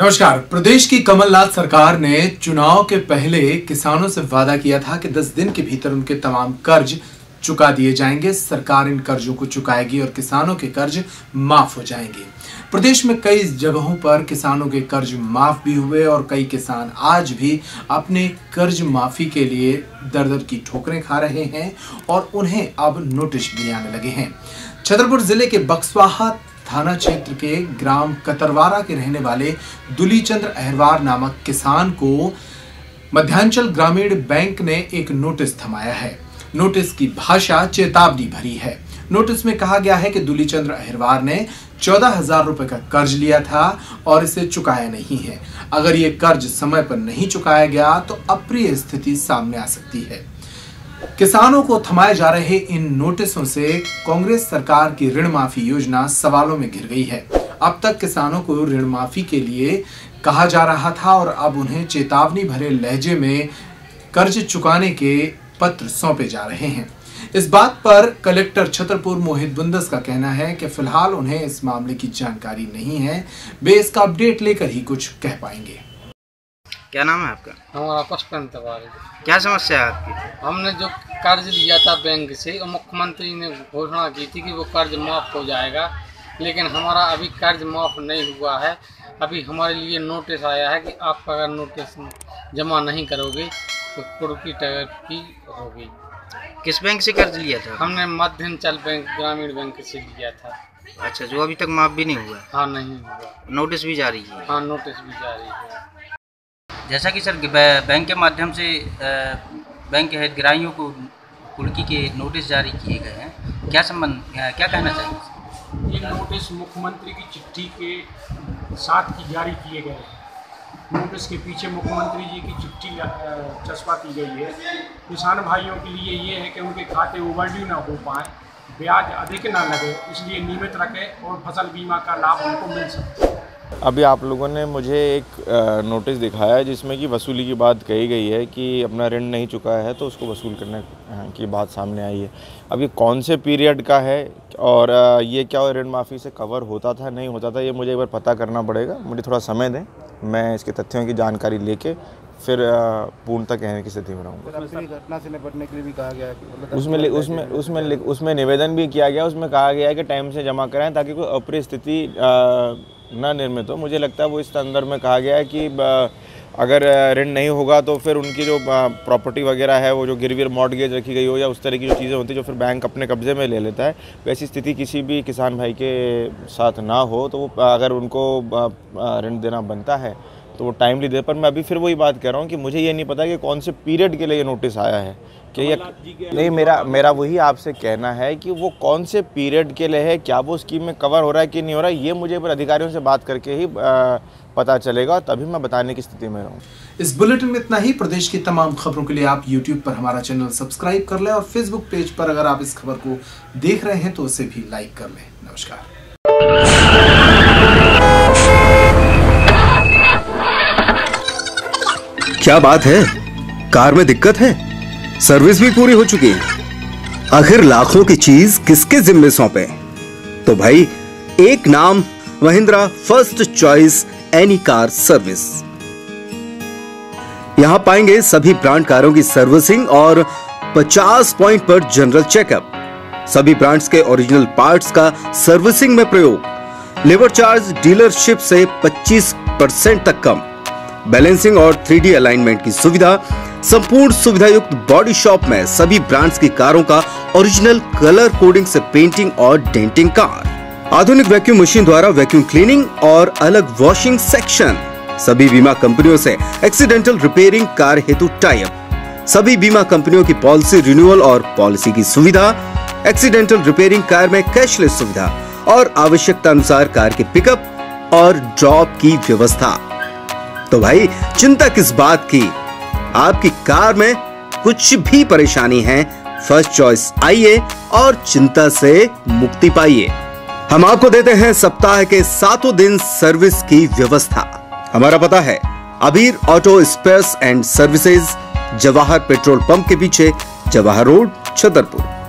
नमस्कार। प्रदेश की कमलनाथ सरकार ने चुनाव के पहले किसानों से वादा किया था कि 10 दिन के भीतर उनके तमाम कर्ज चुका दिए जाएँगे। सरकार इन कर्जों को चुकाएगी और किसानों के कर्ज माफ़ हो जाएँगे। प्रदेश में कई जगहों पर किसानों के कर्ज माफ़ भी हुए और कई किसान आज भी अपने कर्ज माफ़ी के लिए दर दर की ठोकरें खा रहे हैं और उन्हें अब नोटिस भी आने लगे हैं। छतरपुर ज़िले के बक्सवाहा थाना क्षेत्र के ग्राम कतरवारा के रहने वाले दुलीचंद्र अहरवार नामक किसान को मध्यांचल ग्रामीण बैंक ने एक नोटिस थमाया है। नोटिस की भाषा चेतावनी भरी है। नोटिस में कहा गया है कि दुलीचंद्र अहरवार ने चौदह हज़ार रुपए का कर्ज लिया था और इसे चुकाया नहीं है। अगर ये कर्ज समय पर नहीं चुकाया गया तो अप्रिय स्थिति सामने आ सकती है। किसानों को थमाए जा रहे इन नोटिसों से कांग्रेस सरकार की ऋण माफ़ी योजना सवालों में घिर गई है। अब तक किसानों को ऋण माफ़ी के लिए कहा जा रहा था और अब उन्हें चेतावनी भरे लहजे में कर्ज चुकाने के पत्र सौंपे जा रहे हैं। इस बात पर कलेक्टर छतरपुर मोहित बुंदस का कहना है कि फ़िलहाल उन्हें इस मामले की जानकारी नहीं है। वे इसका अपडेट लेकर ही कुछ कह पाएँगे। क्या नाम है आपका? हमारा पचपन तिवारी क्या समस्या है आपकी? हमने जो कर्ज लिया था बैंक से और मुख्यमंत्री ने घोषणा की थी कि वो कर्ज माफ़ हो जाएगा लेकिन हमारा अभी कर्ज माफ़ नहीं हुआ है। अभी हमारे लिए नोटिस आया है कि आप अगर नोटिस जमा नहीं करोगे तो कुर्की टैग की होगी। किस बैंक से कर्ज लिया था? हमने मध्यांचल बैंक ग्रामीण बैंक से लिया था। अच्छा जो अभी तक माफ़ भी नहीं हुआ? हाँ नहीं हुआ। नोटिस भी जारी है। हाँ नोटिस भी जारी है। जैसा कि सर बैंक के माध्यम से बैंक के हितग्राहियों को कुर्की के नोटिस जारी किए गए हैं। क्या संबंध क्या कहना चाहिए ये नोटिस मुख्यमंत्री की चिट्ठी के साथ की जारी किए गए हैं। नोटिस के पीछे मुख्यमंत्री जी की चिट्ठी चस्पा की गई है। किसान भाइयों के लिए ये है कि उनके खाते ओवरड्यू ना हो पाए, ब्याज अधिक ना लगे, इसलिए नियमित रखें और फ़सल बीमा का लाभ उनको मिल सके। अभी आप लोगों ने मुझे एक नोटिस दिखाया है जिसमें कि वसूली की बात कही गई है कि अपना ऋण नहीं चुका है तो उसको वसूल करने की बात सामने आई है। अब ये कौन से पीरियड का है और ये क्या ऋण माफ़ी से कवर होता था नहीं होता था ये मुझे एक बार पता करना पड़ेगा। मुझे थोड़ा समय दें मैं इसके तथ्यों की जानकारी लेके फिर पूर्णतः कहने की स्थिति में रहूँगा। घटना से निपटने के लिए भी कहा गया कि मतलब उसमें उसमें उसमें उसमें निवेदन भी किया गया उसमें कहा गया है कि टाइम से जमा कराएँ ताकि कोई अप्रिय स्थिति अ, न निर्मित हो। मुझे लगता है वो इस संदर्भ में कहा गया है कि अगर ऋण नहीं होगा तो फिर उनकी जो प्रॉपर्टी वगैरह है, वो जो गिरवी मॉडगेज रखी गई हो या उस तरह की जो चीज़ें होती हैं जो फिर बैंक अपने कब्जे में ले लेता है, वैसी स्थिति किसी भी किसान भाई के साथ ना हो तो वो, अगर उनको ऋण देना बनता है तो वो टाइमली दे पर मैं अभी फिर वही बात कह रहा हूँ कि मुझे ये नहीं पता कि कौन से पीरियड के लिए ये नोटिस आया है कि ये नहीं मेरा मेरा वही आपसे कहना है कि वो कौन से पीरियड के लिए है क्या वो स्कीम में कवर हो रहा है कि नहीं हो रहा है ये मुझे फिर अधिकारियों से बात करके ही पता चलेगा तभी मैं बताने की स्थिति में रहूँ। इस बुलेटिन में इतना ही। प्रदेश की तमाम खबरों के लिए आप यूट्यूब पर हमारा चैनल सब्सक्राइब कर लें और फेसबुक पेज पर अगर आप इस खबर को देख रहे हैं तो उसे भी लाइक कर लें। नमस्कार। क्या बात है? कार में दिक्कत है? सर्विस भी पूरी हो चुकी है। आखिर लाखों की चीज़ किसके जिम्मे सौंपे? तो भाई, एक नाम, Mahindra first choice any car service. यहाँ पाएँगे सभी ब्रांड कारों की सर्विसिंग और 50 पॉइंट पर जनरल चेकअप। सभी ब्रांड्स के ओरिजिनल पार्ट्स का सर्विसिंग में प्रयोग। लेबर चार्ज डीलरशिप से 25 परसेंट तक कम। बैलेंसिंग और 3D अलाइनमेंट की सुविधा, संपूर्ण सुविधा युक्त बॉडी शॉप में सभी ब्रांड्स की कारों का ओरिजिनल कलर कोडिंग से पेंटिंग और डेंटिंग कार। आधुनिक वैक्यूम मशीन द्वारा वैक्यूम क्लीनिंग और अलग वॉशिंग सेक्शन। सभी बीमा कंपनियों से एक्सीडेंटल रिपेयरिंग कार हेतु टाइप। सभी बीमा कंपनियों की पॉलिसी रिन्यूअल और पॉलिसी की सुविधा, एक्सीडेंटल रिपेयरिंग कार में कैशलेस सुविधा और आवश्यकता अनुसार कार के पिकअप और ड्रॉप की व्यवस्था। तो भाई चिंता किस बात की। आपकी कार में कुछ भी परेशानी है फ़र्स्ट चॉइस आइए और चिंता से मुक्ति पाइए। हम आपको देते हैं सप्ताह के सातों दिन सर्विस की व्यवस्था। हमारा पता है, Abir auto spares and services Jawahar petrol pump के पीछे, जवाहर रोड, छतरपुर।